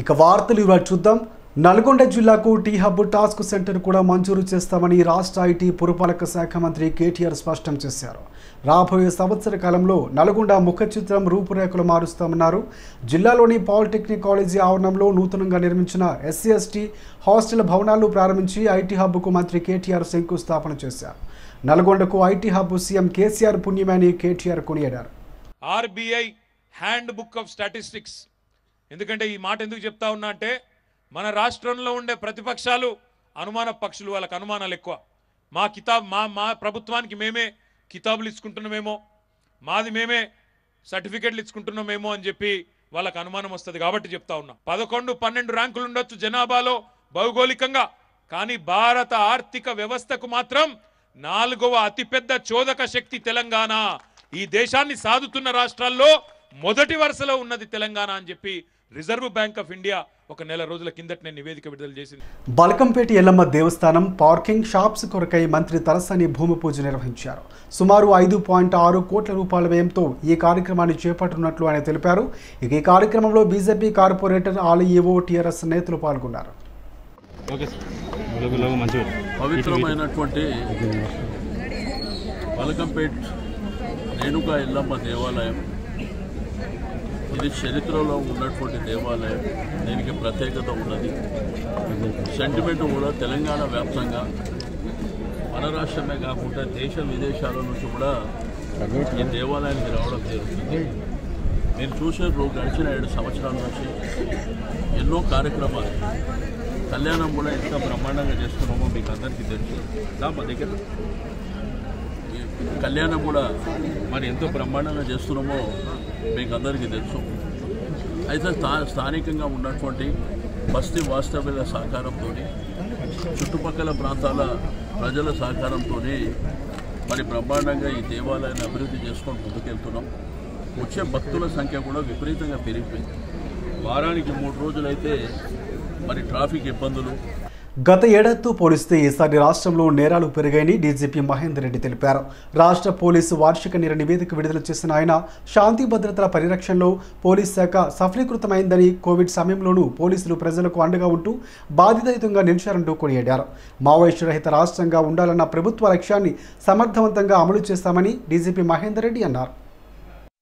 ఇక వార్తలు ఇవాళ చూద్దాం. నల్గొండ జిల్లాకు టీ హబ్ టాస్క్ సెంటర్ కూడా మంజూరు చేస్తామని రాష్ట్ర ఐటీ పురపాలక శాఖ మంత్రి కేటీఆర్ స్పష్టం చేశారు. రాబోయే సంవత్సర కాలంలో నల్గొండ ముఖ చిత్రం రూపురేఖలు మారుస్తామన్నారు. జిల్లాలోని పాలిటెక్నిక్ కాలేజీ ఆవరణంలో నూతనంగా నిర్మించిన ఎస్సీ ఎస్టీ హాస్టల్ భవనాలు ప్రారంభించి ఐటీ హబ్కు మంత్రి కేటీఆర్ శంకుస్థాపన చేశారు. నల్గొండకు ఐటీ హబ్ సీఎం కేసీఆర్ పుణ్యమని కేటీఆర్ కొనియాడారు. RBI handbook of statistics ఎందుకంటే ఈ మాట ఎందుకు చెప్తా ఉన్నా అంటే మన రాష్ట్రంలో ఉండే ప్రతిపక్షాలు అనుమాన పక్షులు వాళ్ళకి అనుమానాలు ఎక్కువ. మా కితాబ్ మా మా ప్రభుత్వానికి మేమే కితాబులు ఇచ్చుకుంటున్నామేమో మాది మేమే సర్టిఫికెట్లు ఇచ్చుకుంటున్నామేమో అని చెప్పి వాళ్ళకి అనుమానం వస్తుంది కాబట్టి చెప్తా ఉన్నా. పదకొండు పన్నెండు ర్యాంకులు ఉండొచ్చు జనాభాలో భౌగోళికంగా కానీ భారత ఆర్థిక వ్యవస్థకు మాత్రం నాలుగవ అతిపెద్ద చోదక శక్తి తెలంగాణ. ఈ దేశాన్ని సాదుతున్న రాష్ట్రాల్లో మొదటి వరుసలో ఉన్నది తెలంగాణ అని చెప్పి రిజర్వ్ బ్యాంక్ ఆఫ్ ఇండియా ఒక నెల రోజుల కిందటనే నివేదిక విడుదల చేసింది. బల్కంపేట ఎల్లమ్మ దేవస్థానం పార్కింగ్ షాప్స్ కొరకై మంత్రి తలసాని భూమి పూజ నిర్వహించారు. సుమారు ఐదు పాయింట్ ఆరు కోట్ల రూపాయల వ్యయంతో ఈ కార్యక్రమాన్ని చేపట్టనున్నట్లు ఆయన తెలిపారు. ఇక ఈ కార్యక్రమంలో బీజేపీ కార్పొరేటర్ ఆలయీఓ టీఆర్ఎస్ నేతలు పాల్గొన్నారు. పవిత్రమైనటువంటి బలకంపేట్ రేణుకా ఎల్లమ్మ దేవాలయం ఇది చరిత్రలో ఉన్నటువంటి దేవాలయం. దీనికి ప్రత్యేకత ఉన్నది. సెంటిమెంట్ కూడా తెలంగాణ వ్యాప్తంగా మన రాష్ట్రమే కాకుండా దేశ విదేశాల నుంచి కూడా ఈ దేవాలయానికి రావడం జరుగుతుంది. మీరు చూసే గడిచిన ఏడు సంవత్సరాల నుంచి ఎన్నో కార్యక్రమాలు. కళ్యాణం కూడా ఎంత బ్రహ్మాండంగా చేస్తున్నామో మీకు అందరికీ తెలుసు. దా మా దగ్గర. కళ్యాణం కూడా మరి ఎంతో బ్రహ్మాండంగా చేస్తున్నామో మీకు అందరికీ తెలుసు. అయితే స్థా స్థానికంగా ఉన్నటువంటి బస్తీ వాస్తవ్యుల సహకారంతో చుట్టుపక్కల ప్రాంతాల ప్రజల సహకారంతో మరి బ్రహ్మాండంగా ఈ దేవాలయాన్ని అభివృద్ధి చేసుకొని ముందుకెళ్తున్నాం. వచ్చే భక్తుల సంఖ్య కూడా విపరీతంగా పెరిగిపోయింది. వారానికి మూడు రోజులైతే మరి ట్రాఫిక్ ఇబ్బందులు గత ఏడాదితో పోలిస్తే ఈసారి రాష్ట్రంలో నేరాలు పెరిగాయని డీజీపీ మహేందర్ రెడ్డి తెలిపారు. రాష్ట్ర పోలీసు వార్షిక నేర నివేదిక విడుదల చేసిన ఆయన శాంతి భద్రతల పరిరక్షణలో పోలీస్ శాఖ సఫలీకృతమైందని కోవిడ్ సమయంలోనూ పోలీసులు ప్రజలకు అండగా ఉంటూ బాధితయుతంగా నిలిచారంటూ కొనియాడారు. మావోయిస్టు రహిత రాష్ట్రంగా ఉండాలన్న ప్రభుత్వ లక్ష్యాన్ని సమర్థవంతంగా అమలు చేస్తామని డీజీపీ మహేందర్ రెడ్డి అన్నారు.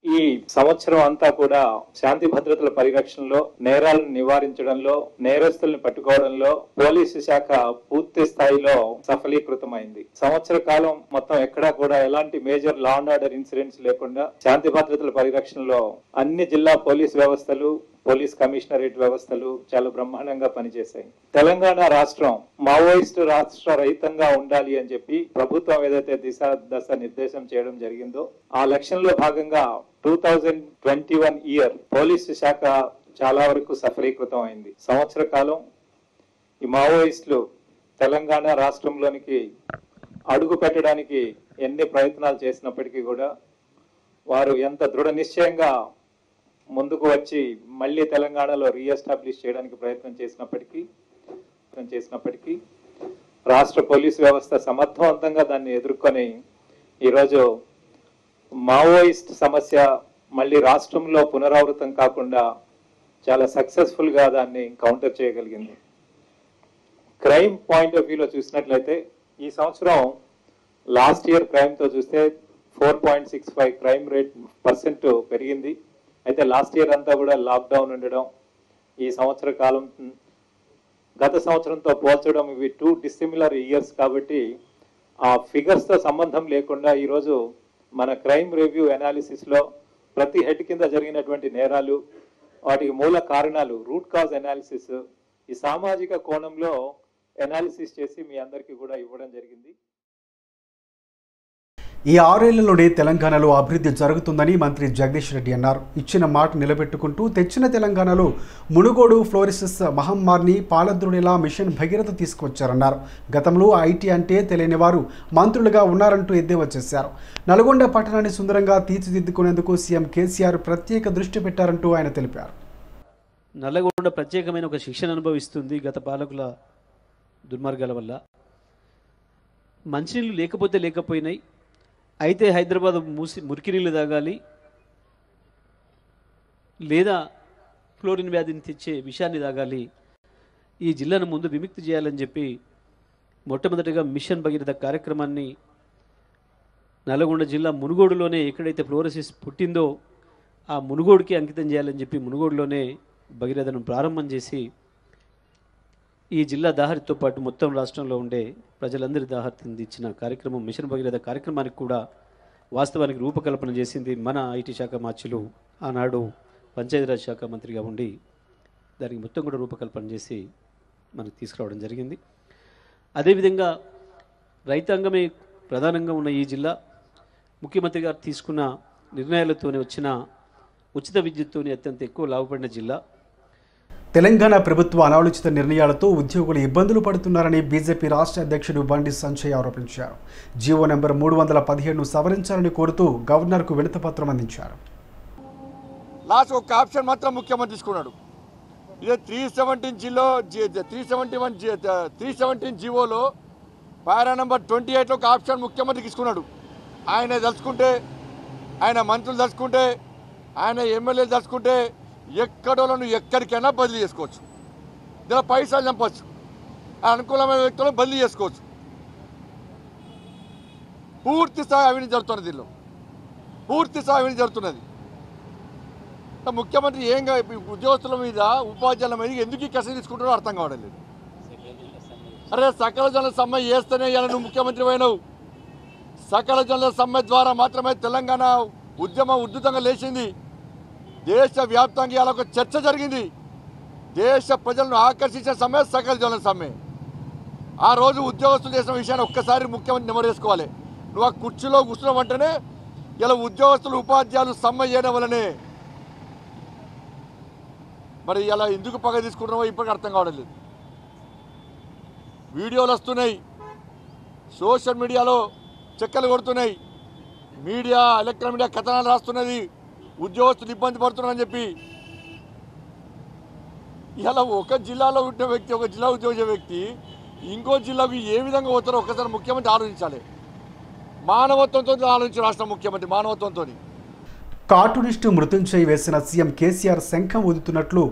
ఈ సంవత్సరం అంతా కూడా శాంతి భద్రతల పరిరక్షణలో నేరాలను నివారించడంలో నేరస్తుల్ని పట్టుకోవడంలో పోలీసు శాఖ పూర్తి స్థాయిలో సఫలీకృతమైంది. సంవత్సర కాలం మొత్తం ఎక్కడా కూడా ఎలాంటి major law and order incidents లేకుండా శాంతి భద్రతల పరిరక్షణలో అన్ని జిల్లా పోలీస్ వ్యవస్థలు పోలీస్ కమిషనరేట్ వ్యవస్థలు చాలా బ్రహ్మాండంగా పనిచేశాయి. తెలంగాణ రాష్ట్రం మావోయిస్టు రాష్ట్ర రహితంగా ఉండాలి అని చెప్పి ప్రభుత్వం ఏదైతే దిశ దశ నిర్దేశం చేయడం జరిగిందో ఆ లక్ష్యంలో భాగంగా two thousand twenty one year police శాఖ చాలా వరకు సఫలీకృతం అయింది. సంవత్సర కాలం ఈ మావోయిస్టులు తెలంగాణ రాష్ట్రంలోనికి అడుగు పెట్టడానికి ఎన్ని ప్రయత్నాలు చేసినప్పటికీ కూడా వారు ఎంత దృఢ నిశ్చయంగా ముందుకు వచ్చి మళ్ళీ తెలంగాణలో రీఎస్టాబ్లిష్ చేయడానికి ప్రయత్నం చేసినప్పటికీ ప్రయత్నం చేసినప్పటికీ రాష్ట్ర పోలీసు వ్యవస్థ సమర్థవంతంగా దాన్ని ఎదుర్కొని ఈరోజు మావోయిస్ట్ సమస్య మళ్ళీ రాష్ట్రంలో పునరావృతం కాకుండా చాలా సక్సెస్ఫుల్గా దాన్ని కౌంటర్ చేయగలిగింది. క్రైమ్ పాయింట్ ఆఫ్ వ్యూలో చూసినట్లయితే ఈ సంవత్సరం లాస్ట్ ఇయర్ క్రైమ్తో చూస్తే four point six five crime rate percent పెరిగింది. అయితే లాస్ట్ ఇయర్ అంతా కూడా లాక్డౌన్ ఉండడం ఈ సంవత్సర కాలం గత సంవత్సరంతో పోల్చడం ఇవి టూ డిసిమిలర్ ఇయర్స్ కాబట్టి ఆ ఫిగర్స్తో సంబంధం లేకుండా ఈరోజు మన క్రైమ్ రివ్యూ అనాలిసిస్లో ప్రతి హెడ్ కింద జరిగినటువంటి నేరాలు వాటికి మూల కారణాలు రూట్ కాజ్ అనాలిసిస్ ఈ సామాజిక కోణంలో అనాలిసిస్ చేసి మీ అందరికీ కూడా ఇవ్వడం జరిగింది. ఈ ఆరేళ్ళలోనే తెలంగాణలో అభివృద్ధి జరుగుతుందని మంత్రి జగదీష్ రెడ్డి అన్నారు. ఇచ్చిన మాట నిలబెట్టుకుంటూ తెచ్చిన తెలంగాణలో మునుగోడు ఫ్లోరిసిస్ మహమ్మారిని పాలద్రుడిలా మిషన్ భగీరథ తీసుకొచ్చారన్నారు గతంలో ఐటీ అంటే తెలియని వారు మంత్రులుగా ఉన్నారంటూ ఎద్దేవా చేశారు. నల్గొండ పట్టణాన్ని సుందరంగా తీర్చిదిద్దుకునేందుకు సీఎం కేసీఆర్ ప్రత్యేక దృష్టి పెట్టారంటూ ఆయన తెలిపారు. నల్లగొండ ప్రత్యేకమైన ఒక శిక్షణ అనుభవిస్తుంది గత పాలకుల దుర్మార్గాల వల్ల. మంచినీళ్ళు లేకపోతే లేకపోయినాయి అయితే హైదరాబాద్ మూసి మురికి నీళ్ళు తాగాలి. లేదా క్లోరిన్ వ్యాధిని తెచ్చే విషయాన్ని తాగాలి. ఈ జిల్లాను ముందు విముక్తి చేయాలని చెప్పి మొట్టమొదటిగా మిషన్ భగీరథ కార్యక్రమాన్ని నల్గొండ జిల్లా మునుగోడులోనే ఎక్కడైతే ఫ్లోరసిస్ పుట్టిందో ఆ మునుగోడుకి అంకితం చేయాలని చెప్పి మునుగోడులోనే భగీరథను ప్రారంభం చేసి ఈ జిల్లా దాహరితో పాటు మొత్తం రాష్ట్రంలో ఉండే ప్రజలందరి దాహరిని ఇచ్చిన కార్యక్రమం మిషన్ భగీరథ కార్యక్రమానికి కూడా వాస్తవానికి రూపకల్పన చేసింది మన ఐటీ శాఖ మార్చులు ఆనాడు పంచాయతీరాజ్ శాఖ మంత్రిగా ఉండి దానికి మొత్తం కూడా రూపకల్పన చేసి మనకు తీసుకురావడం జరిగింది. అదేవిధంగా రైతాంగమే ప్రధానంగా ఉన్న ఈ జిల్లా ముఖ్యమంత్రి గారు తీసుకున్న నిర్ణయాలతోనే వచ్చిన ఉచిత విద్యుత్తోనే అత్యంత ఎక్కువ లాభపడిన జిల్లా. తెలంగాణ ప్రభుత్వ అనాలోచిత నిర్ణయాలతో ఉద్యోగులు ఇబ్బందులు పడుతున్నారని బీజేపీ రాష్ట్ర అధ్యక్షుడు బండి సంజయ్ ఆరోపించారు. జీవో నెంబర్ మూడు వందల పదిహేడును సవరించాలని కోరుతూ గవర్నర్కు వినతపత్రం అందించారు. లాస్ట్ ఒక ఆప్షన్ మాత్రం ముఖ్యమంత్రి తీసుకున్నాడు. ఇదే three seventeen జీలో three seventy one three seventeen జీవోలో పారా నెంబర్ ట్వంటీ ఎయిట్లో ఒక ఆప్షన్ ముఖ్యమంత్రి తీసుకున్నాడు. ఆయన తలుచుకుంటే ఆయన మంత్రులు తలుచుకుంటే ఆయన ఎమ్మెల్యేలు తలుచుకుంటే ఎక్కడోళ్ళను ఎక్కడికైనా బదిలీ చేసుకోవచ్చు. ఇలా పైసలు చంపచ్చు. ఆ అనుకూలమైన వ్యక్తులను బదిలీ చేసుకోవచ్చు. పూర్తి స్థాయి అవినీతి జరుగుతున్నది దీనిలో. పూర్తి స్థాయి అవినీతి జరుగుతున్నది. ముఖ్యమంత్రి ఏం ఉద్యోగస్తుల మీద ఉపాధ్యాయుల మీద ఎందుకు ఈ కసి తీసుకుంటారో అర్థం కావడం లేదు. అరే సకల జనుల సమ్మె చేస్తేనే ఇలా నువ్వు ముఖ్యమంత్రి అయినావు సకల జనుల సమ్మె ద్వారా మాత్రమే తెలంగాణ ఉద్యమం ఉద్ధృతంగా లేచింది. దేశ వ్యాప్తంగా ఇలా ఒక చర్చ జరిగింది. దేశ ప్రజలను ఆకర్షించిన సమ్మె సకల జనుల సమ్మె. ఆ రోజు ఉద్యోగస్తులు చేసిన విషయాన్ని ఒక్కసారి ముఖ్యమంత్రి నెమరు చేసుకోవాలి నువ్వు ఆ కుర్చీలో కూర్చున్నావంటేనే ఇలా ఉద్యోగస్తులు ఉపాధ్యాయులు సమ్మె చేయడం వల్లనే. మరి ఇలా ఎందుకు పగ తీసుకుంటున్నావో ఇప్పటికీ అర్థం కావడం లేదు. వీడియోలు వస్తున్నాయి. సోషల్ మీడియాలో చెక్కలు కొడుతున్నాయి. మీడియా ఎలక్ట్రానిక్ మీడియా కథనాలు రాస్తున్నది. ఉద్యోగస్తులు ఇబ్బంది పడుతున్నారని చెప్పి ఇలా ఒక జిల్లాలో ఉండే వ్యక్తి ఒక జిల్లా ఉద్యోగ వ్యక్తి ఇంకో జిల్లాకు ఏ విధంగా పోతారో ఒక్కసారి ముఖ్యమంత్రి ఆలోచించాలి. మానవత్వంతో ఆలోచించి రాష్ట్ర ముఖ్యమంత్రి మానవత్వంతో కార్టూనిస్టు మృత్యుంజయ్ వేసిన సీఎం కేసీఆర్ శంఖం ఊదుతున్నట్లు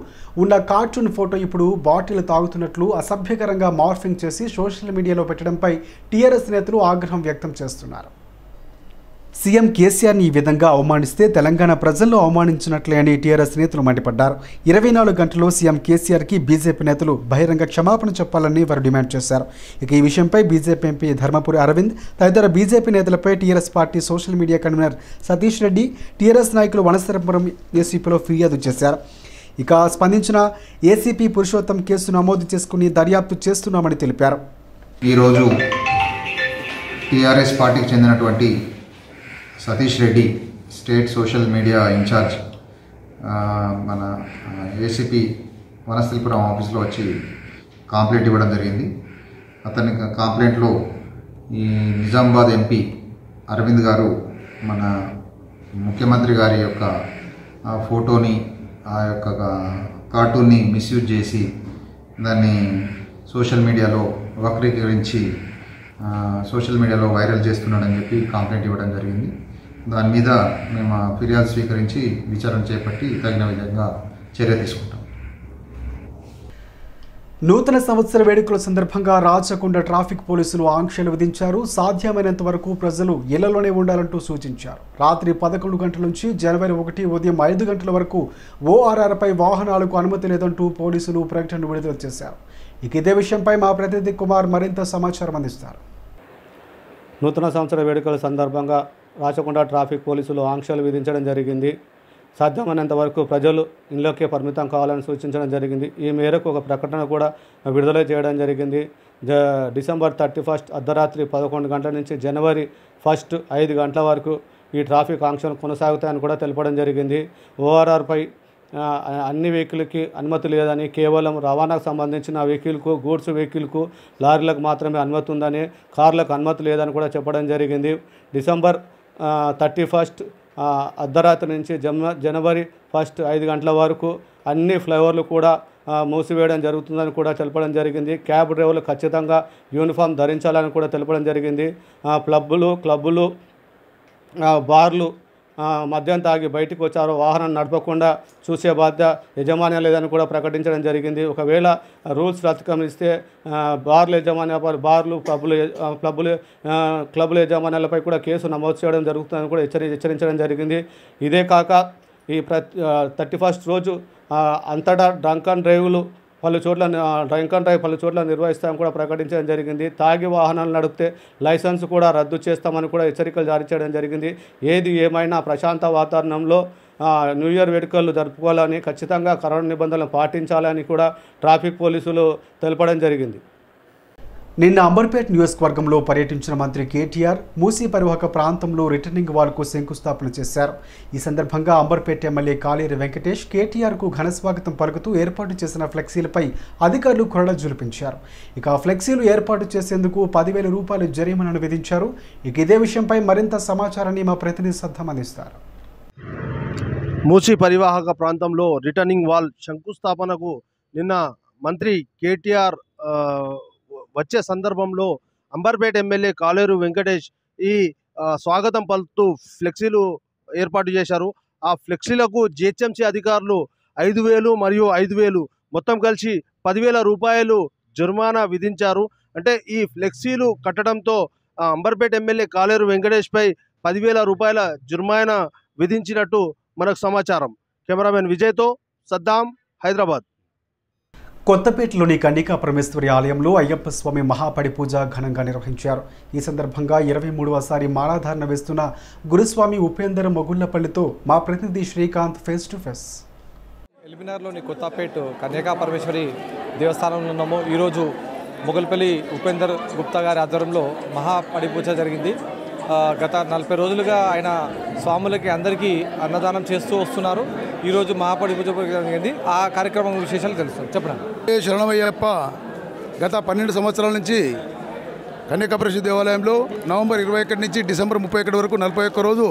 ఉన్న కార్టూన్ ఫోటో ఇప్పుడు బాటిల్ తాగుతున్నట్లు అసభ్యకరంగా మార్ఫింగ్ చేసి సోషల్ మీడియాలో పెట్టడంపై టీఆర్ఎస్ నేతలు ఆగ్రహం వ్యక్తం చేస్తున్నారు. సీఎం కేసీఆర్ని ఈ విధంగా అవమానిస్తే తెలంగాణ ప్రజల్లో అవమానించినట్లే అని టీఆర్ఎస్ నేతలు మండిపడ్డారు. ఇరవై నాలుగు గంటల్లో సీఎం కేసీఆర్కి బీజేపీ నేతలు బహిరంగ క్షమాపణ చెప్పాలని వారు డిమాండ్ చేశారు. ఇక ఈ విషయంపై బీజేపీ ఎంపీ ధర్మపురి అరవింద్ తదితర బీజేపీ నేతలపై TRS party social media convener Satish Reddy TRS నాయకులు వనస్థరపురం ఏసీపీలో ఫిర్యాదు చేశారు. ఇక స్పందించిన ఏసీపీ పురుషోత్తం కేసు నమోదు చేసుకుని దర్యాప్తు చేస్తున్నామని తెలిపారు. ఈరోజు టీఆర్ఎస్ పార్టీకి చెందినటువంటి Satish Reddy state social media incharge మన ఏసీపీ వనస్థలిపురం ఆఫీస్లో వచ్చి కాంప్లైంట్ ఇవ్వడం జరిగింది. అతని కాంప్లైంట్లో ఈ నిజామాబాద్ ఎంపీ అరవింద్ గారు మన ముఖ్యమంత్రి గారి యొక్క ఫోటోని ఆ యొక్క కార్టూన్ని మిస్యూజ్ చేసి దాన్ని సోషల్ మీడియాలో వక్రీకరించి సోషల్ మీడియాలో వైరల్ చేస్తున్నాడని చెప్పి కంప్లైంట్ ఇవ్వడం జరిగింది. దాని మీద మేము ఫిర్యాదు స్వీకరించి విచారణ చేపట్టి తగిన విధంగా చర్య తీసుకుంటాం. నూతన సంవత్సర వేడుకల సందర్భంగా రాచకొండ ట్రాఫిక్ పోలీసులు ఆంక్షలు విధించారు. సాధ్యమైనంత వరకు ప్రజలు ఇళ్ళలోనే ఉండాలంటూ సూచించారు. రాత్రి పదకొండు గంటల నుంచి జనవరి ఒకటి ఉదయం ఐదు గంటల వరకు ఓఆర్ఆర్పై వాహనాలకు అనుమతి లేదంటూ పోలీసులు ప్రకటన విడుదల చేశారు. ఇక ఇదే విషయంపై మా ప్రతినిధి కుమార్ మరింత సమాచారం అందిస్తారు. నూతన సంవత్సర వేడుకల సందర్భంగా రాచకొండ ట్రాఫిక్ పోలీసులు ఆంక్షలు విధించడం జరిగింది. సాధ్యమైనంత వరకు ప్రజలు ఇళ్ళకే పరిమితం కావాలని సూచించడం జరిగింది. ఈ మేరకు ఒక ప్రకటన కూడా విడుదల చేయడం జరిగింది. జ డిసెంబర్ థర్టీ ఫస్ట్ అర్ధరాత్రి పదకొండు గంటల నుంచి జనవరి ఫస్ట్ ఐదు గంటల వరకు ఈ ట్రాఫిక్ ఆంక్షలు కొనసాగుతాయని కూడా తెలపడం జరిగింది. ఓఆర్ఆర్పై అన్ని వెహికల్కి అనుమతి లేదని కేవలం రవాణాకు సంబంధించిన వెహికల్కు గూడ్స్ వెహికల్కు లారీలకు మాత్రమే అనుమతి ఉందని కార్లకు అనుమతి లేదని కూడా చెప్పడం జరిగింది. డిసెంబర్ థర్టీ ఫస్ట్ అర్ధరాత్రి నుంచి జనవరి ఫస్ట్ ఐదు గంటల వరకు అన్ని ఫ్లైఓవర్లు కూడా మూసివేయడం జరుగుతుందని కూడా తెలపడం జరిగింది. క్యాబ్ డ్రైవర్లు ఖచ్చితంగా యూనిఫామ్ ధరించాలని కూడా తెలపడం జరిగింది. క్లబ్బులు క్లబ్బులు బార్లు మద్యం తాగి బయటకు వచ్చారో వాహనం నడపకుండా చూసే బాధ్యత యజమాని లేదని కూడా ప్రకటించడం జరిగింది. ఒకవేళ రూల్స్ అతిక్రమిస్తే బార్ల యజమాని బార్లు క్లబ్బులు క్లబ్బులు క్లబ్బుల యజమానులపై కూడా కేసు నమోదు చేయడం జరుగుతుందని కూడా హెచ్చరి హెచ్చరించడం జరిగింది. ఇదే కాక ఈ ప్రతి థర్టీ ఫస్ట్ రోజు అంతటా డ్రంక్ అండ్ డ్రైవ్లు పలు చోట్ల ఆ, డ్రైవ్ పలు చోట్ల నిర్వహిస్తామని కూడా ప్రకటించడం జరిగింది. తాగి వాహనాలు నడిపితే లైసెన్స్ కూడా రద్దు చేస్తామని కూడా హెచ్చరికలు జారీ చేయడం జరిగింది. ఏది ఏమైనా ప్రశాంత వాతావరణంలో న్యూ ఇయర్ వేడుకలు జరుపుకోవాలని ఖచ్చితంగా కరోనా నిబంధనలు పాటించాలని కూడా ట్రాఫిక్ పోలీసులు తెలపడం జరిగింది. నిన్న అంబర్పేట్ నియోజకవర్గంలో పర్యటించిన మంత్రి కేటీఆర్ మూసీ పరివాహక ప్రాంతంలో రిటర్నింగ్ వాల్కు శంకుస్థాపన చేశారు. ఈ సందర్భంగా అంబర్పేట్ ఎమ్మెల్యే కాళేరి వెంకటేష్ కేటీఆర్కు ఘనస్వాగతం పలుకుతూ ఏర్పాటు చేసిన ఫ్లెక్సీలపై అధికారులు కొరడ జులిపించారు ఇక ఫ్లెక్సీలు ఏర్పాటు చేసేందుకు పదివేల రూపాయలు జరిమానాను విధించారు. ఇక ఇదే విషయంపై మరింత సమాచారాన్ని మా ప్రతినిధి సద్దం అందిస్తారు. మూసీ పరివాహక ప్రాంతంలో రిటర్నింగ్ వాల్ శంకుస్థాపనకు నిన్న మంత్రి కేటీఆర్ వచ్చే సందర్భంలో అంబర్పేట ఎమ్మెల్యే కాలేరు వెంకటేష్ ఈ స్వాగతం పలుతూ ఫ్లెక్సీలు ఏర్పాటు చేశారు. ఆ ఫ్లెక్సీలకు జిహెచ్ఎంసీ అధికారులు ఐదు వేలు మరియు ఐదు వేలు మొత్తం కలిసి పదివేల రూపాయలు జుర్మానా విధించారు. అంటే ఈ ఫ్లెక్సీలు కట్టడంతో అంబర్పేట ఎమ్మెల్యే కాలేరు వెంకటేష్పై పదివేల రూపాయల జుర్మానా విధించినట్టు మనకు సమాచారం. కెమెరామెన్ విజయ్తో సద్దాం హైదరాబాద్. కొత్తపేటలోని కన్నికా పరమేశ్వరి ఆలయంలో అయ్యప్ప స్వామి మహాపడి పూజ ఘనంగా నిర్వహించారు. ఈ సందర్భంగా ఇరవై మూడవసారి మాలాధారణ వేస్తున్న గురుస్వామి ఉపేందర్ మొగుళ్ళపల్లితో మా ప్రతినిధి శ్రీకాంత్ ఫేస్ టు ఫేస్. ఎల్బినార్లోని కొత్తపేట కన్యకా పరమేశ్వరి దేవస్థానంలో ఉన్నాము. ఈరోజు మొగల్పల్లి ఉపేందర్ గుప్తా గారి ఆధ్వర్యంలో మహాపడిపూజ పూజ జరిగింది. గత నలభై రోజులుగా ఆయన స్వాములకి అందరికీ అన్నదానం చేస్తూ వస్తున్నారు. ఈరోజు మహాపడి పూజ జరిగింది. ఆ కార్యక్రమం విశేషాలు తెలుస్తాం చెప్పండి. ఏ శరణమయ్యప్ప గత పన్నెండు సంవత్సరాల నుంచి కన్యకాపరిషత్ దేవాలయంలో నవంబర్ ఇరవై ఒకటి నుంచి డిసెంబర్ ముప్పై ఒకటి వరకు నలభై ఒక్క రోజు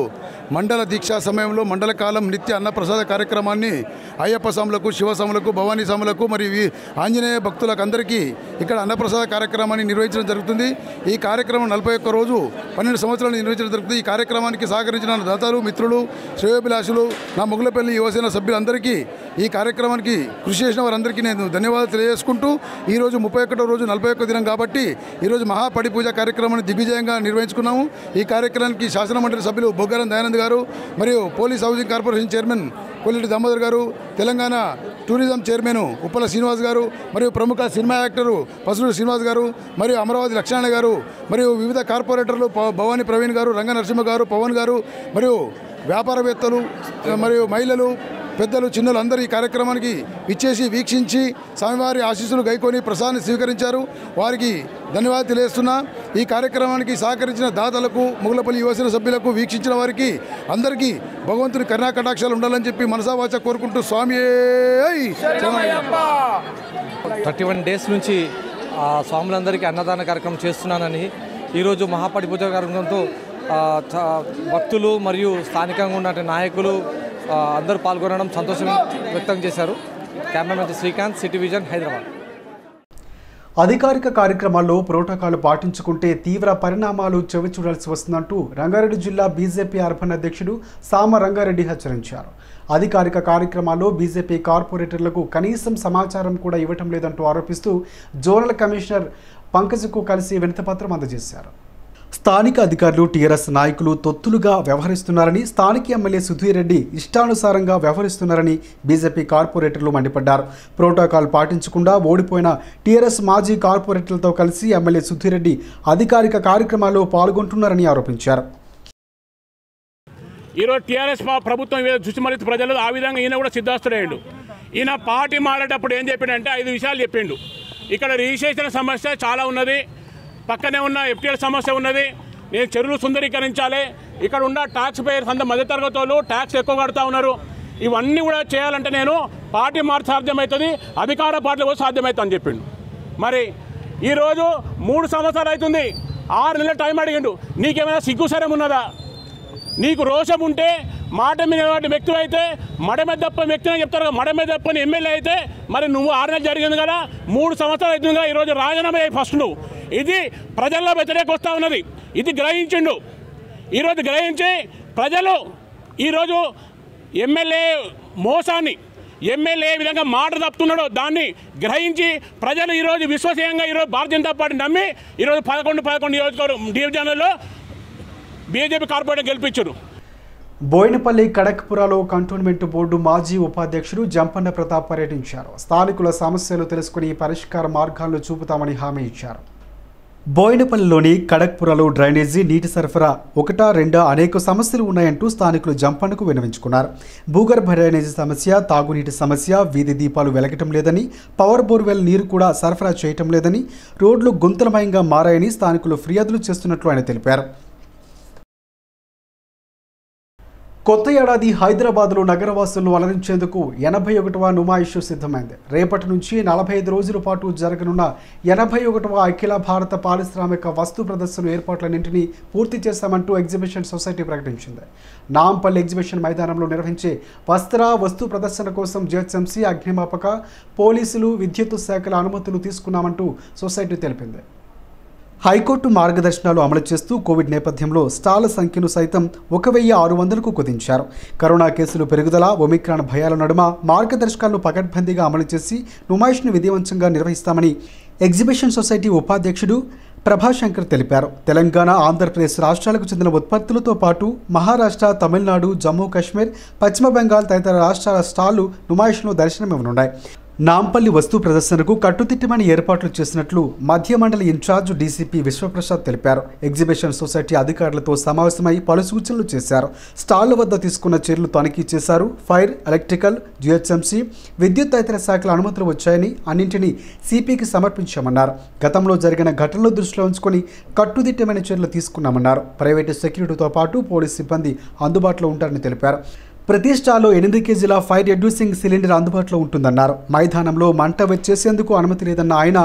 మండల దీక్షా సమయంలో మండల కాలం నిత్య అన్నప్రసాద కార్యక్రమాన్ని అయ్యప్ప స్వాములకు శివస్వాములకు భవానీ స్వాములకు మరియు ఆంజనేయ భక్తులకు అందరికీ ఇక్కడ అన్నప్రసాద కార్యక్రమాన్ని నిర్వహించడం జరుగుతుంది. ఈ కార్యక్రమం నలభై ఒక్క రోజు పన్నెండు సంవత్సరాలు నిర్వహించడం జరుగుతుంది. ఈ కార్యక్రమానికి సహకరించిన దాతలు మిత్రులు శ్రేయోభిలాషులు నా మొగులపల్లి యువసేన సభ్యులందరికీ ఈ కార్యక్రమానికి కృషి చేసిన వారందరికీ నేను ధన్యవాదాలు తెలియజేసుకుంటూ ఈరోజు ముప్పై ఒకటో రోజు నలభై ఒక్క దినం కాబట్టి ఈరోజు మహాపడి పూజ కార్యక్రమాన్ని దిగ్విజయంగా నిర్వహించుకున్నాము. ఈ కార్యక్రమానికి శాసన మండలి సభ్యులు బొగ్గారం దయానంద్ గారు మరియు police housing corporation chairman Kolliti Damodar గారు తెలంగాణ టూరిజం చైర్మన్ ఉప్పల శ్రీనివాస్ గారు మరియు ప్రముఖ సినిమా యాక్టరు పసుడు శ్రీనివాస్ గారు మరియు అమరావతి లక్ష్మణ గారు మరియు వివిధ కార్పొరేటర్లు భవానీ ప్రవీణ్ గారు రంగ నరసింహ గారు పవన్ గారు మరియు వ్యాపారవేత్తలు మరియు మహిళలు పెద్దలు చిన్నలు అందరూ ఈ కార్యక్రమానికి ఇచ్చేసి వీక్షించి స్వామివారి ఆశీస్సులు గైకొని ప్రసాదాన్ని స్వీకరించారు. వారికి ధన్యవాదాలు తెలియజేస్తున్నా. ఈ కార్యక్రమానికి సహకరించిన దాతలకు ముగులపల్లి యువసేన సభ్యులకు వీక్షించిన వారికి అందరికీ భగవంతుని కరుణా కటాక్షాలు ఉండాలని చెప్పి మనసావాచ కోరుకుంటూ స్వామి థర్టీ వన్ డేస్ నుంచి ఆ, స్వాములందరికీ అన్నదాన కార్యక్రమం చేస్తున్నానని ఈరోజు మహాపడి పూజ కార్యక్రమంతో భక్తులు మరియు స్థానికంగా ఉన్న నాయకులు అందరూ పాల్గొనడం సంతోషం వ్యక్తం చేశారు. Cameraman Srikanth city vision Hyderabad. అధికారిక కార్యక్రమాల్లో ప్రోటోకాల్ పాటించుకుంటే తీవ్ర పరిణామాలు చవిచూడాల్సి వస్తుందంటూ రంగారెడ్డి జిల్లా బీజేపీ అర్బన్ అధ్యక్షుడు సామ రంగారెడ్డి హెచ్చరించారు. అధికారిక కార్యక్రమాల్లో బీజేపీ కార్పొరేటర్లకు కనీసం సమాచారం కూడా ఇవ్వటం లేదంటూ ఆరోపిస్తూ జోనల్ కమిషనర్ పంకజ్కు కలిసి వినతిపత్రం అందజేశారు. స్థానిక అధికారులు టీఆర్ఎస్ నాయకులు తొత్తులుగా వ్యవహరిస్తున్నారని స్థానిక ఎమ్మెల్యే సుధీర్ రెడ్డి ఇష్టానుసారంగా వ్యవహరిస్తున్నారని బీజేపీ కార్పొరేటర్లు మండిపడ్డారు. ప్రోటోకాల్ పాటించకుండా ఓడిపోయిన టీఆర్ఎస్ మాజీ కార్పొరేటర్లతో కలిసి ఎమ్మెల్యే సుధీర్ రెడ్డి అధికారిక కార్యక్రమాల్లో పాల్గొంటున్నారని ఆరోపించారు. ఈరోజు టీఆర్ఎస్ మా ప్రభుత్వం చూసి మరి ప్రజలు ఆ విధంగా ఈయన కూడా సిద్ధాస్తుడయ్యాడు. ఈయన పార్టీ మారేటప్పుడు ఏం చెప్పిండంటే ఐదు విషయాలు చెప్పిండు. ఇక్కడ రిజిస్ట్రేషన్ సమస్య చాలా ఉన్నది. పక్కనే ఉన్న ఎఫ్టీఎల్ సమస్య ఉన్నది. నేను చెరువులు సుందరీకరించాలి. ఇక్కడ ఉన్న ట్యాక్స్ పేయర్స్ అంత మధ్యతరగతి వాళ్ళు ట్యాక్స్ ఎక్కువ కడుతూ ఉన్నారు. ఇవన్నీ కూడా చేయాలంటే నేను పార్టీ మార్చి సాధ్యమవుతుంది అధికార పార్టీలో కూడా సాధ్యమవుతుంది అని చెప్పిండు. మరి ఈరోజు మూడు సంవత్సరాలు అవుతుంది ఆరు నెలల టైం అడిగిండు. నీకేమైనా సిగ్గుసరం ఉన్నదా? నీకు రోషం ఉంటే మాట మీద వ్యక్తి అయితే మడ మీద తప్ప వ్యక్తిని చెప్తారు కదా, మడ మీద తప్పని ఎమ్మెల్యే అయితే మరి నువ్వు ఆరు నెలలు జరిగింది కదా మూడు సంవత్సరాలు అవుతుంది కదా ఈరోజు రాజీనామా అయ్యి ఫస్ట్ నువ్వు. ఇది ప్రజల్లో వ్యతిరేకొస్తూ ఉన్నది. ఇది గ్రహించిండు. ఈరోజు గ్రహించి ప్రజలు ఈరోజు ఎమ్మెల్యే మోసాన్ని ఎమ్మెల్యే ఏ విధంగా మాట తప్పుతున్నాడో దాన్ని గ్రహించి ప్రజలు ఈరోజు విశ్వసనీయంగా ఈరోజు భారతీయ జనతా పార్టీ నమ్మి ఈరోజు పదకొండు పదకొండు నియోజకవర్గం డివిజన్లలో బీజేపీ కార్పొరేటర్ గెలిపించారు. బోయినపల్లి కడక్పురాలో కంటోన్మెంట్ బోర్డు మాజీ ఉపాధ్యక్షుడు జంపన్న ప్రతాప్ పర్యటించారు. స్థానికుల సమస్యలు తెలుసుకుని పరిష్కార మార్గాలను చూపుతామని హామీ ఇచ్చారు. బోయినపల్లిలోని కడక్పురలో డ్రైనేజీ నీటి సరఫరా ఒకటా రెండా అనేక సమస్యలు ఉన్నాయంటూ స్థానికులు జంపన్నకు వినవించుకున్నారు. భూగర్భ డ్రైనేజీ సమస్య తాగునీటి సమస్య వీధి దీపాలు వెలగటం లేదని పవర్ బోర్వెల్ నీరు కూడా సరఫరా చేయటం లేదని రోడ్లు గుంతలమయంగా మారాయని స్థానికులు ఫిర్యాదులు చేస్తున్నట్లు ఆయన తెలిపారు. కొత్త ఏడాది హైదరాబాద్లో నగరవాసులను అలరించేందుకు ఎనభై ఒకటవ నుమాయిష్ సిద్ధమైంది. రేపటి నుంచి నలభై ఐదు రోజుల పాటు జరగనున్న ఎనభై ఒకటవ అఖిల భారత పారిశ్రామిక వస్తు ప్రదర్శన ఏర్పాట్లన్నింటినీ పూర్తి చేశామంటూ ఎగ్జిబిషన్ సొసైటీ ప్రకటించింది. నాంపల్లి ఎగ్జిబిషన్ మైదానంలో నిర్వహించే వస్త్ర వస్తు ప్రదర్శన కోసం జిహెచ్ఎంసీ అగ్నిమాపక పోలీసులు విద్యుత్ శాఖల అనుమతులు తీసుకున్నామంటూ సొసైటీ తెలిపింది. హైకోర్టు మార్గదర్శనాలు అమలు చేస్తూ కోవిడ్ నేపథ్యంలో స్టాల్ సంఖ్యను సైతం ఒక వెయ్యి ఆరు వందలకు కుదించారు. కరోనా కేసులు పెరుగుదల ఒమిక్రాన్ భయాల నడుమ మార్గదర్శకాలను పకడ్బందీగా అమలు చేసి నుమాయిష్ను విధివంతంగా నిర్వహిస్తామని ఎగ్జిబిషన్ సొసైటీ ఉపాధ్యక్షుడు ప్రభాశంకర్ తెలిపారు. తెలంగాణ ఆంధ్రప్రదేశ్ రాష్ట్రాలకు చెందిన ఉత్పత్తులతో పాటు మహారాష్ట్ర తమిళనాడు జమ్మూ కాశ్మీర్ పశ్చిమ బెంగాల్ తదితర రాష్ట్రాల స్టాళ్ళు నుమాయిష్లో దర్శనమివ్వనున్నాయి. నాంపల్లి వస్తు ప్రదర్శనకు కట్టుదిట్టమైన ఏర్పాట్లు చేసినట్లు మధ్య మండలి ఇన్ఛార్జ్ డీసీపీ విశ్వప్రసాద్ తెలిపారు. ఎగ్జిబిషన్ సొసైటీ అధికారులతో సమావేశమై పలు సూచనలు చేశారు. స్టాళ్ళ వద్ద తీసుకున్న చర్యలు తనిఖీ చేశారు. ఫైర్ ఎలక్ట్రికల్ జిహెచ్ఎంసీ విద్యుత్ తదితర శాఖల అనుమతులు వచ్చాయని అన్నింటినీ సిపికి సమర్పించామన్నారు. గతంలో జరిగిన ఘటనలు దృష్టిలో ఉంచుకొని కట్టుదిట్టమైన చర్యలు తీసుకున్నామన్నారు. ప్రైవేటు సెక్యూరిటీతో పాటు పోలీస్ సిబ్బంది అందుబాటులో ఉంటారని తెలిపారు. ప్రతి ఎనిమిది కేజీల ఫైర్ రెడ్యూసింగ్ సిలిండర్ అందుబాటులో ఉంటుందన్నారు. మైదానంలో మంట వచ్చేసేందుకు అనుమతి లేదన్న ఆయన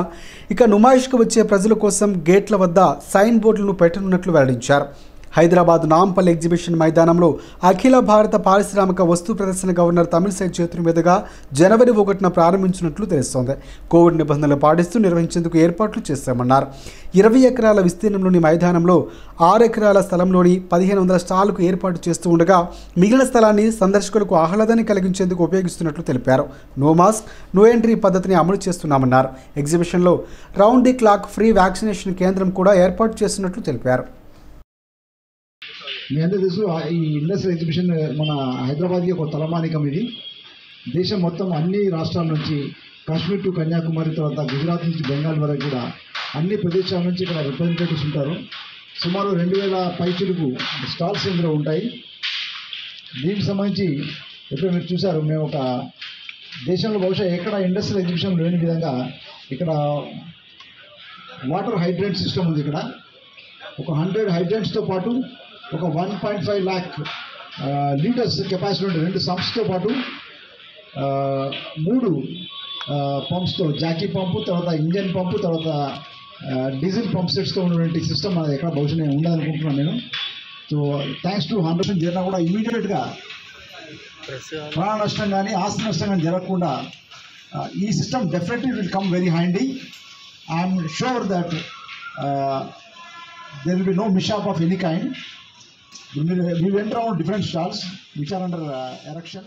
ఇక నుమాయిష్కు వచ్చే ప్రజల కోసం గేట్ల వద్ద సైన్ బోర్డులను పెట్టనున్నట్లు వెల్లడించారు. హైదరాబాద్ నాంపల్లి ఎగ్జిబిషన్ మైదానంలో అఖిల భారత పారిశ్రామిక వస్తు ప్రదర్శన గవర్నర్ తమిళసై చేతుల మీదుగా జనవరి ఒకటిన ప్రారంభించినట్లు తెలుస్తోంది. కోవిడ్ నిబంధనలు పాటిస్తూ నిర్వహించేందుకు ఏర్పాట్లు చేశామన్నారు. ఇరవై ఎకరాల విస్తీర్ణంలోని మైదానంలో ఆరు ఎకరాల స్థలంలోని పదిహేను వందల స్టాళ్ళకు ఏర్పాటు చేస్తూ ఉండగా మిగిలిన స్థలాన్ని సందర్శకులకు ఆహ్లాదాన్ని కలిగించేందుకు ఉపయోగిస్తున్నట్లు తెలిపారు. నో మాస్క్ నో ఎంట్రీ పద్ధతిని అమలు చేస్తున్నామన్నారు. ఎగ్జిబిషన్లో round the clock free vaccination కేంద్రం కూడా ఏర్పాటు చేస్తున్నట్లు తెలిపారు. మీ అందరూ తెలుసు ఈ ఇండస్ట్రియల్ ఎగ్జిబిషన్ మన హైదరాబాద్కి ఒక తలమానికం ఇది. దేశం మొత్తం అన్ని రాష్ట్రాల నుంచి కాశ్మీర్ టు కన్యాకుమారి తర్వాత గుజరాత్ నుంచి బెంగాల్ వరకు కూడా అన్ని ప్రదేశాల నుంచి ఇక్కడ రిప్రజెంటేటివ్స్ ఉంటారు. సుమారు రెండు వేల పైచులకు స్టాల్స్ ఇందులో ఉంటాయి. దీనికి సంబంధించి ఎప్పుడు మీరు చూశారు మేము ఒక దేశంలో బహుశా ఎక్కడ ఇండస్ట్రియల్ ఎగ్జిబిషన్ లేని విధంగా ఇక్కడ వాటర్ హైడ్రెంట్ సిస్టమ్ ఉంది ఇక్కడ. ఒక హండ్రెడ్ హైడ్రెంట్స్తో పాటు ఒక one point five lakh litres capacity ఉండే రెండు సంస్థతో పాటు మూడు పంప్స్తో జాకీ పంపు తర్వాత ఇంజన్ పంపు తర్వాత డీజిల్ పంప్ సెట్స్తో ఉన్నటువంటి సిస్టమ్ మనది ఎక్కడ బహుశా నేను ఉండదనుకుంటున్నాను నేను. సో థ్యాంక్స్ టు హండ్రెడ్ జరిగినా కూడా ఇమీడియట్గా ప్రాణ నష్టం కానీ ఆస్తి నష్టం కానీ జరగకుండా ఈ system definitely will come very handy I'm sure that there will be no mishap of any kind We different stalls. Which are under uh, erection.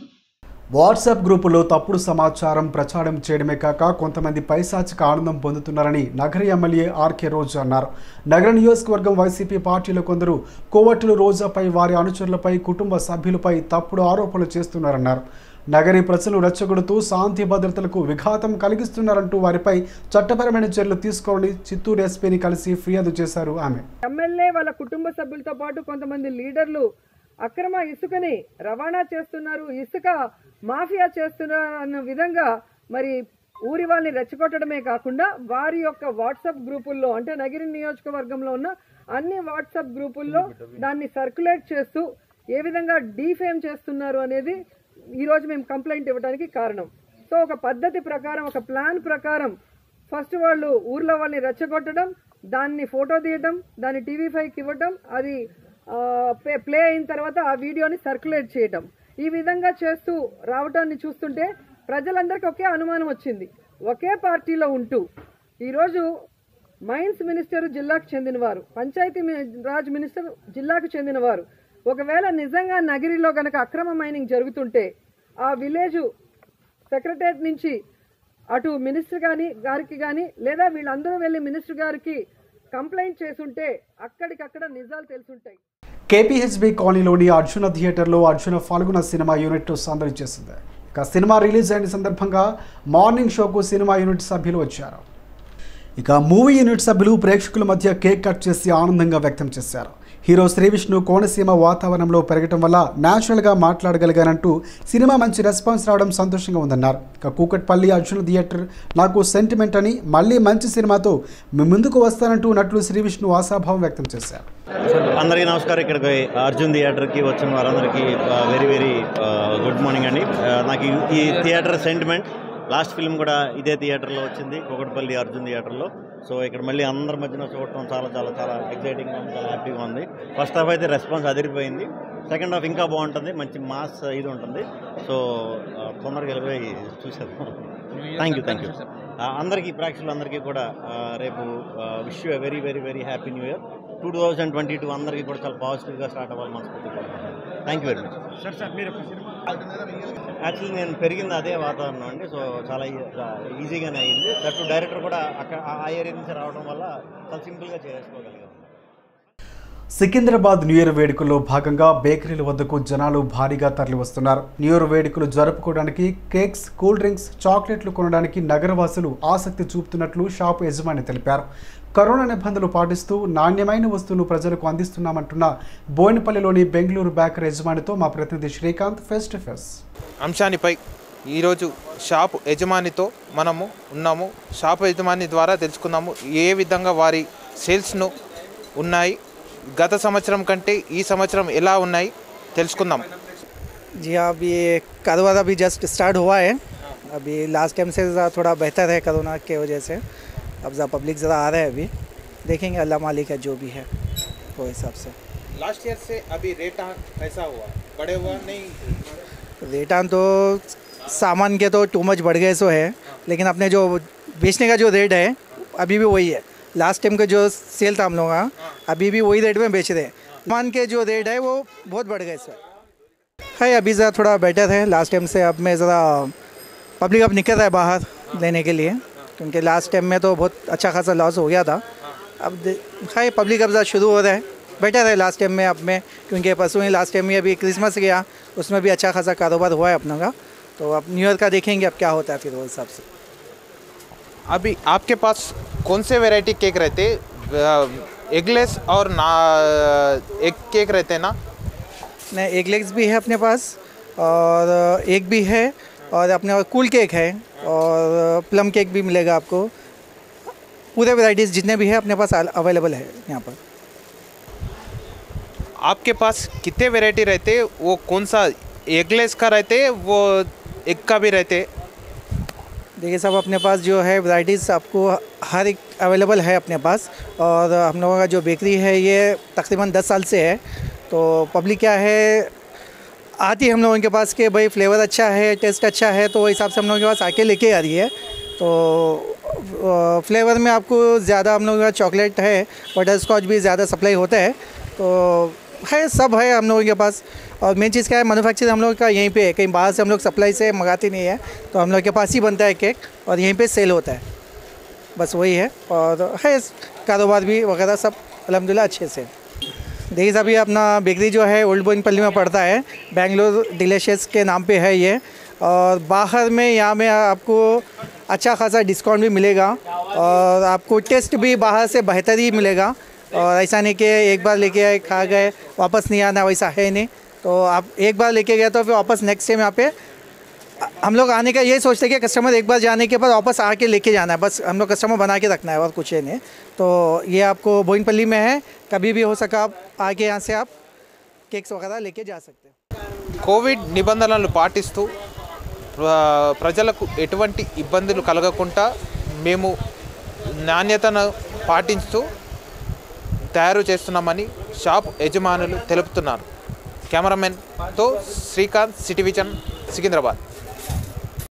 WhatsApp గ్రూపులో తప్పుడు సమాచారం ప్రచారం చేయడమే కాక కొంతమంది పైశాచిక ఆనందం పొందుతున్నారని నగర ఎమ్మెల్యే ఆర్కే రోజు అన్నారు. నగర నియోజకవర్గం వైసీపీ పార్టీలో కొందరు కోవట్లు రోజాపై వారి అనుచరులపై కుటుంబ సభ్యులపై తప్పుడు ఆరోపణలు చేస్తున్నారన్నారు. నగరి ప్రజలు రెచ్చగొడుతూ శాంతి భద్రతలకు విఘాతం కలిగిస్తున్నారంటూ వారిపై చట్టపరమైన చర్యలు తీసుకోవాలని చిత్తూరు ఎస్పీని కలిసి ఫిర్యాదు చేశారు ఆమె. ఎమ్మెల్యే వాళ్ళ కుటుంబ సభ్యులతో పాటు కొంతమంది లీడర్లు అక్రమ ఇసుకని రవాణా చేస్తున్నారు ఇసుక మాఫియా చేస్తున్నారు అన్న విధంగా మరి ఊరి వాళ్ళని రెచ్చగొట్టడమే కాకుండా వారి యొక్క వాట్సాప్ గ్రూపుల్లో అంటే నగిరి నియోజకవర్గంలో ఉన్న అన్ని వాట్సాప్ గ్రూపుల్లో దాన్ని సర్క్యులేట్ చేస్తూ ఏ విధంగా డీఫేమ్ చేస్తున్నారు అనేది ఈరోజు మేము కంప్లైంట్ ఇవ్వడానికి కారణం. సో ఒక పద్ధతి ప్రకారం ఒక ప్లాన్ ప్రకారం ఫస్ట్ వాళ్ళు ఊర్లో వాళ్ళని రెచ్చగొట్టడం దాన్ని ఫోటో తీయడం దాన్ని టీవీ ఫైవ్కి ఇవ్వడం అది ప్లే అయిన తర్వాత ఆ వీడియోని సర్క్యులేట్ చేయటం. ఈ విధంగా చేస్తూ రావటాన్ని చూస్తుంటే ప్రజలందరికీ ఒకే అనుమానం వచ్చింది. ఒకే పార్టీలో ఉంటూ ఈరోజు మైన్స్ మినిస్టర్ జిల్లాకు చెందినవారు పంచాయతీ మి- రాజ్ మినిస్టర్ జిల్లాకు చెందినవారు. ఒకవేళ నిజంగా నగిరిలో గనక అక్రమ మైనింగ్ జరుగుతుంటే ఆ విలేజ్ సెక్రటరేట్ నుంచి అటు మినిస్టర్ కానీ గారికి కానీ లేదా వీళ్ళందరూ వెళ్ళి మినిస్టర్ గారికి కంప్లైంట్ చేసుంటే అక్కడికక్కడ నిజాలు తెలుసుంటాయి. కేపీహెచ్బి కాలనీలోని అర్జున థియేటర్లో అర్జున ఫాల్గుణ సినిమా యూనిట్ సందడి చేసింది ఇక సినిమా రిలీజ్ అయిన సందర్భంగా మార్నింగ్ షోకు సినిమా యూనిట్ సభ్యులు వచ్చారు. ఇక మూవీ యూనిట్ సభ్యులు ప్రేక్షకుల మధ్య కేక్ కట్ చేసి ఆనందంగా వ్యక్తం చేశారు. హీరో శ్రీ విష్ణు కోనసీమ వాతావరణంలో పెరగటం వల్ల న్యాచురల్గా మాట్లాడగలిగానంటూ సినిమా మంచి రెస్పాన్స్ రావడం సంతోషంగా ఉందన్నారు. ఇక కూకట్పల్లి అర్జున థియేటర్ నాకు సెంటిమెంట్ అని మళ్ళీ మంచి సినిమాతో మేము ముందుకు వస్తానంటూ నటులు శ్రీ విష్ణు ఆశాభావం వ్యక్తం చేశారు. అందరికీ నమస్కారం. ఇక్కడికి అర్జున్ థియేటర్కి వచ్చిన వారందరికీ వెరీ వెరీ గుడ్ మార్నింగ్ అండి. నాకు ఈ- థియేటర్ సెంటిమెంట్ లాస్ట్ ఫిల్మ్ కూడా ఇదే థియేటర్లో వచ్చింది కూకట్పల్లి అర్జున్ థియేటర్లో. సో ఇక్కడ మళ్ళీ అందరి మధ్యన చూడటం చాలా చాలా చాలా ఎక్సైటింగ్గా ఉంది చాలా హ్యాపీగా ఉంది. ఫస్ట్ హాఫ్ అయితే రెస్పాన్స్ అదిరిపోయింది. సెకండ్ హాఫ్ ఇంకా బాగుంటుంది మంచి మాస్ ఇది ఉంటుంది. సో తొందరగా వెళ్ళిపోయి చూసేద్దాం. థ్యాంక్ యూ థ్యాంక్ యూ అందరికీ ప్రేక్షకులందరికీ కూడా రేపు wish you very very very happy new year two thousand twenty two అందరికీ కూడా చాలా పాజిటివ్గా స్టార్ట్ అవ్వాలి మనస్ఫూర్తిగా thank you very much sir sir మీరు యాక్చువల్లీ నేను పెరిగింది అదే వాతావరణం అండి. సో చాలా ఈజీగానే అయింది. దట్టు డైరెక్టర్ కూడా అక్కడ ఆ ఏరియా నుంచి రావడం వల్ల చాలా సింపుల్గా చేసుకోగలిగాం. సికింద్రాబాద్ న్యూ ఇయర్ వేడుకల్లో భాగంగా బేకరీల వద్దకు జనాలు భారీగా తరలివస్తున్నారు. న్యూ ఇయర్ వేడుకలు జరుపుకోవడానికి కేక్స్ కూల్ డ్రింక్స్ చాక్లెట్లు కొనడానికి నగరవాసులు ఆసక్తి చూపుతున్నట్లు షాపు యజమాని తెలిపారు. కరోనా నిబంధనలు పాటిస్తూ నాణ్యమైన వస్తువులు ప్రజలకు అందిస్తున్నామంటున్న బోయినపల్లిలోని బెంగళూరు బేకరీ యజమానితో మా ప్రతినిధి శ్రీకాంత్ ఫేస్ టు ఫేస్ అంశానిపై ఈరోజు షాప్ యజమానితో మనము ఉన్నాము షాప్ యజమాని ద్వారా తెలుసుకుందాము ఏ విధంగా వారి సేల్స్ను ఉన్నాయి గత సంవత్సరం కంటే ఈ సంవత్సరం ఎలా ఉన్నాయి తెలుసుకుందాం जी हाँ अभी ये कारोबार अभी जस्ट स्टार्ट हुआ है अभी लास्ट टाइम से ज़रा थोड़ा बेहतर है कोरोना के वजह से अब ज़रा पब्लिक ज़रा आ रहा है अभी। देखेंगे अल्लाह मालिक है जो भी है वो हिसाब से। लास्ट ईयर से अभी रेट कैसा हुआ। बढ़े हुआ नहीं। रेटान तो सामान के तो टू मच बढ़ गए सो है। लेकिन अपने जो बेचने का जो रेट है अभी भी वही है। लास्ट टाइम का जो सेल था हम लोग का अभी भी वही रेट में बेच रहे हैं। सामान के जो रेट है वो बहुत बढ़ गए सो है अभी ज़रा थोड़ा बेटर है। लास्ट टाइम से अब में ज़रा पब्लिक अब निकल रहा है बाहर लेने के लिए। क्योंकि लास्ट टाइम में तो बहुत अच्छा खासा लॉस हो गया था। अब दे- है पब्लिक अब शुरू हो रहा है। बेटर है लास्ट टाइम में अब में क्योंकि परसों ही लास्ट टाइम में अभी क्रिसमस गया उसमें भी अच्छा खासा कारोबार हुआ है अपना का। तो अब न्यू ईयर का देखेंगे अब क्या होता है फिर वो हिसाब से। अभी आपके पास कौन से वेराइटी केक रहते? एगलेस और ना एक केक रहते हैं ना? नहीं एक लेग्स भी है अपने पास और एक भी है और अपने कूल केक है। और प्लम केक भी मिलेगा आपको। पूरे वैराइटीज़ जितने भी है अपने पास अवेलेबल है यहाँ पर। आपके पास कितने वैरायटी रहते? हैं वो कौन सा एगलेस का रहते हैं वो एग का भी रहते? देखिए साहब अपने पास जो है वैराइटीज़ आपको हर एक अवेलेबल है अपने पास। और हम लोगों का जो बेकरी है ये तकरीबन दस साल से है। तो पब्लिक क्या है? आती है हम लोगों के पास कि भाई फ्लेवर अच्छा है, टेस्ट अच्छा है तो वो हिसाब से हम लोगों के पास आके लेके आ रही है। तो फ्लेवर में आपको ज़्यादा हम लोगों के पास चॉकलेट है बटर स्कॉच भी ज़्यादा सप्लाई होता है। तो है, सब है हम लोगों के पास। और मेन चीज़ क्या है मैनुफैक्चर हम लोग का यहीं पे है, कहीं बाहर से हम लोग सप्लाई से मंगाते नहीं है। तो हम लोग के पास ही बनता है केक और यहीं पे सेल होता है। बस वही है और, है, कारोबार भी वगैरह सब अलहमदिल्ला अच्छे से। देखिए ये अपना बेकरी जो है, ओल्ड बोइनपल्ली में पड़ता है। बेंगलोर डिलेशियस के नाम पे है ये। और बाहर में, यहाँ में आपको अच्छा खासा डिस्काउंट भी मिलेगा। और आपको टेस्ट भी बाहर से बेहतर ही मिलेगा। और ऐसा नहीं कि एक बार लेके आए, खा गए, वापस नहीं आना, वैसा है नहीं। तो आप एक बार लेके गए तो फिर वापस नेक्स्ट टाइम यहाँ पे हम लोग आने का यही सोचते हैं कि कस्टमर एक बार जाने के बाद वापस आके लेके जाना है बस हम लोग कस्टमर बना के रखना है और कुछ है नहीं तो ये आपको बोइनपल्ली में है कभी भी हो सका आप आके यहाँ से आप केक्स वगैरह लेके जा सकते हैं కోవిడ్ నిబంధనలు పాటిస్తూ ప్ర- ప్రజలకు ఎటువంటి ఇబ్బందులు కలగకుండా మేము నాణ్యతను పాటిస్తూ తయారు చేస్తున్నామని షాప్ యజమానులు తెలుపుతున్నారు కెమెరామెన్తో శ్రీకాంత్ సిటీ విజన్ సికింద్రాబాద్